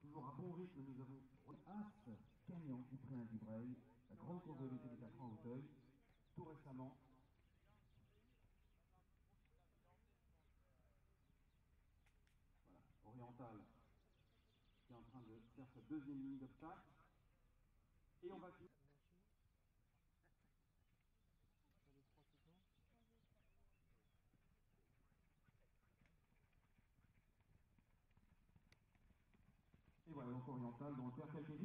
toujours à bon rythme, nous avons As, gagnant du prix du Breil, la grande course de l'été des 4 ans à Auteuil, tout récemment. Voilà, Oriental qui est en train de faire sa deuxième ligne d'obstacle. Et on va Et voilà, donc Oriental, dont le père quelques